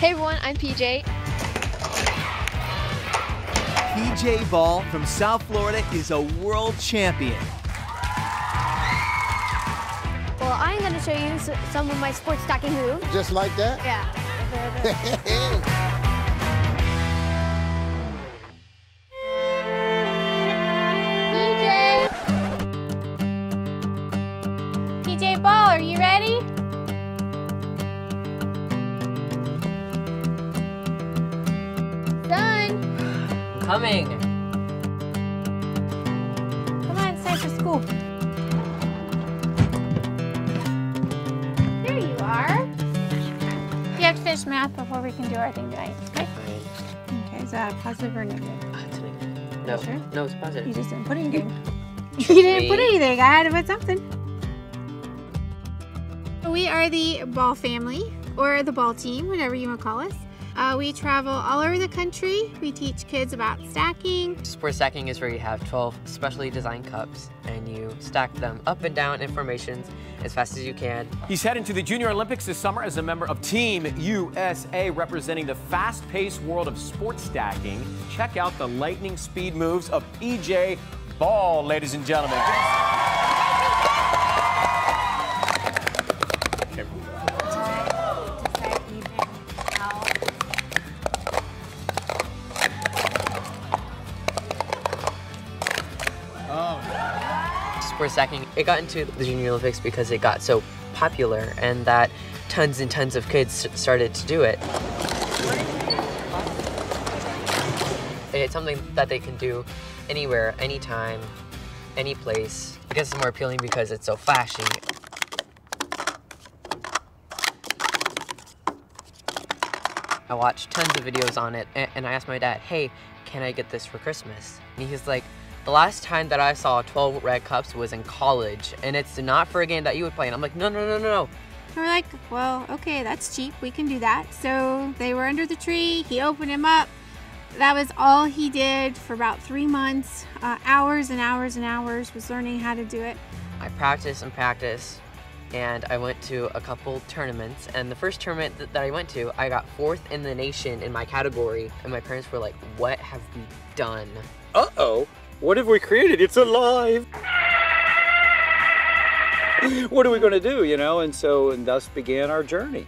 Hey everyone, I'm PJ. PJ Ball from South Florida is a world champion. Well, I'm going to show you some of my sports stacking moves. Just like that? Yeah. Coming. Come on, it's time for school. There you are. You have to finish math before we can do our thing tonight, okay? Okay, is that positive or negative? Ah, it's negative. No, sure? no, it's positive. You just didn't put anything. you didn't put anything. I had to put something. We are the ball family, or the ball team, whatever you want to call us. Uh, we travel all over the country. We teach kids about stacking. Sports stacking is where you have 12 specially designed cups and you stack them up and down in formations as fast as you can. He's heading to the Junior Olympics this summer as a member of Team USA, representing the fast-paced world of sports stacking. Check out the lightning speed moves of PJ Ball, ladies and gentlemen. Sports stacking, it got into the Junior Olympics because it got so popular and that tons and tons of kids started to do it. It's something that they can do anywhere, anytime, any place. I guess it's more appealing because it's so flashy. I watched tons of videos on it and I asked my dad, hey, can I get this for Christmas? And he's like, the last time that I saw 12 red cups was in college and it's not for a game that you would play. And I'm like, no, no, no, no, no. And we're like, well, okay, that's cheap. We can do that. So they were under the tree. He opened him up. That was all he did for about three months. Uh, hours and hours and hours was learning how to do it. I practiced and practiced, and I went to a couple tournaments. And the first tournament th- that I went to, I got fourth in the nation in my category. And my parents were like, What have we done? Uh-oh. What have we created? It's alive. what are we going to do, you know? And so, and thus began our journey.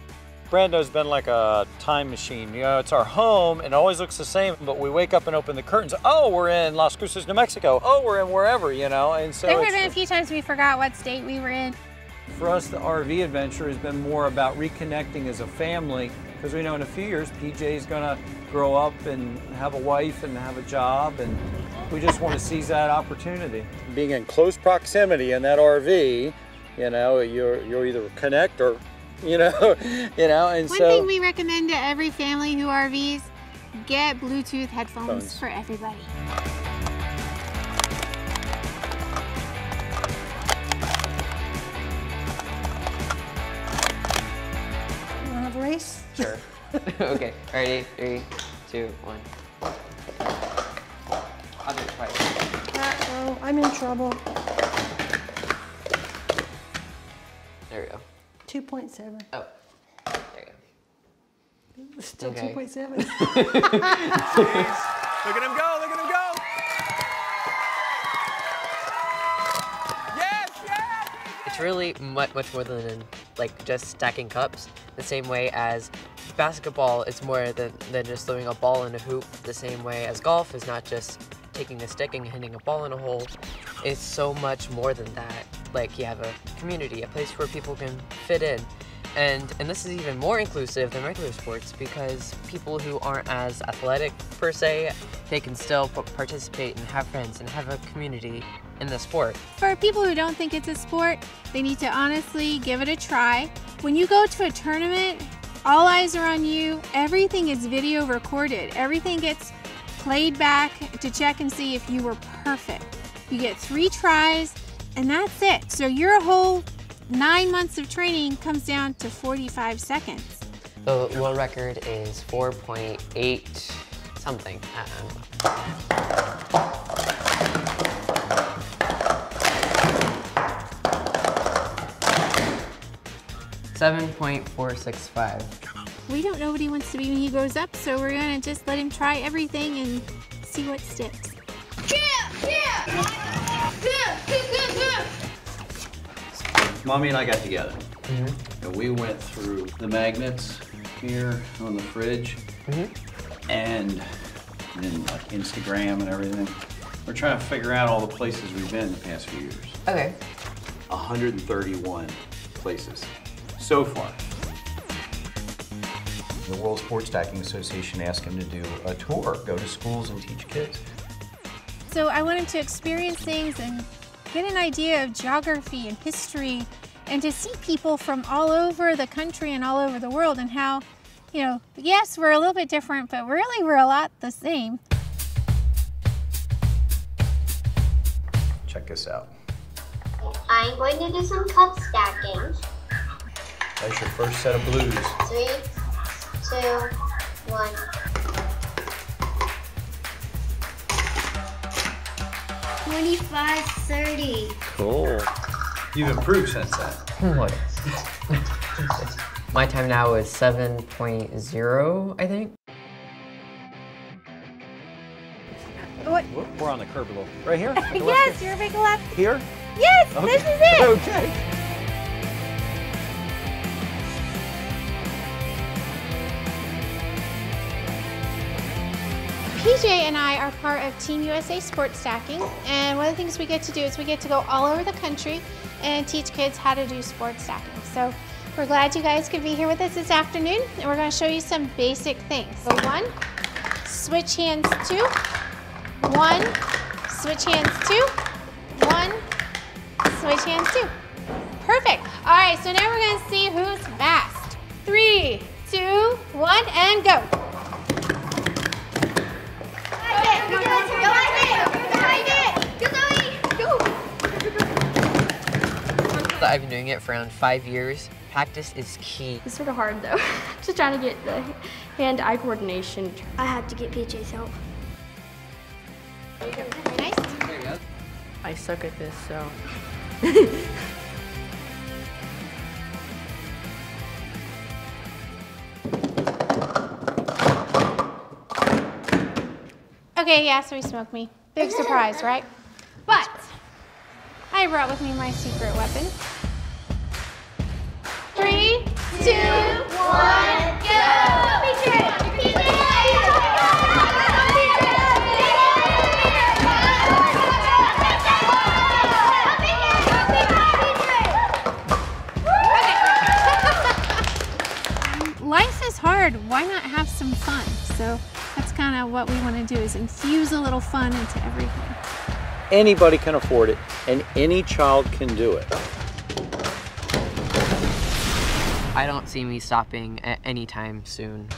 Brando's been like a time machine. You know, it's our home and it always looks the same, but we wake up and open the curtains. Oh, we're in Las Cruces, New Mexico. Oh, we're in wherever, you know? And so there have been a few times we forgot what state we were in. For us, the RV adventure has been more about reconnecting as a family because we know in a few years PJ is going to grow up and have a wife and have a job, and we just want to seize that opportunity. Being in close proximity in that RV, you know, you're you're either connect or, you know, you know, and One so thing we recommend to every family who RVs, get Bluetooth headphones Phones. for everybody. You want to have a race? Sure. okay, ready? Three, two, one. I'm in trouble. There we go. 2.7. Oh, there you go. Still Okay. 2.7. Look at him go, look at him go. Yes, yes! It's really much, much more than like just stacking cups. The same way as basketball is more than, than just throwing a ball in a hoop. The same way as golf is not just taking a stick and hitting a ball in a hole. is so much more than that. Like you have a community, a place where people can fit in. And, and this is even more inclusive than regular sports because people who aren't as athletic per se, they can still participate and have friends and have a community in the sport. For people who don't think it's a sport, they need to honestly give it a try. When you go to a tournament, all eyes are on you. Everything is video recorded. Everything gets played back to check and see if you were perfect. You get three tries, and that's it. So your whole nine months of training comes down to 45 seconds. The world record is 4.8 something. Uh, Seven point four six five. We don't know what he wants to be when he grows up, so we're gonna just let him try everything and see what sticks. Mommy and I got together. Mm-hmm. And we went through the magnets here on the fridge mm-hmm. and then like Instagram and everything. We're trying to figure out all the places we've been the past few years. Okay. 131 places so far. The World Sports Stacking Association asked him to do a tour, go to schools and teach kids. So I wanted to experience things and get an idea of geography and history and to see people from all over the country and all over the world and how, you know, yes, we're a little bit different, but really we're a lot the same. Check this out. I'm going to do some cup stacking. That's your first set of blues. Three, two, one. Twenty-five, thirty. Cool. You've improved since then. What? My time now is 7.0, I think. What? We're on the curb a little. Right here? yes, you're a left. Here? Yes, this is it. Okay. PJ and I are part of Team USA Sports Stacking, and one of the things we get to do is we get to go all over the country and teach kids how to do sports stacking. So we're glad you guys could be here with us this afternoon, and we're going to show you some basic things. So one, switch hands two, one, switch hands two, one, switch hands two. Perfect. All right, so now we're going to see who's fast. Three, two, one, and go. I've been doing it for around five years. Practice is key. It's sort of hard though, just trying to get the hand-eye coordination. I have to get PJ's help. Very nice. I suck at this, so. Okay, yeah, so he smoked me. Big surprise, right? But I brought with me my secret weapon. Life is hard. Why not have some fun? So that's kind of what we want to do is infuse a little fun into everything. Anybody can afford it, and any child can do it. I don't see me stopping at any time soon.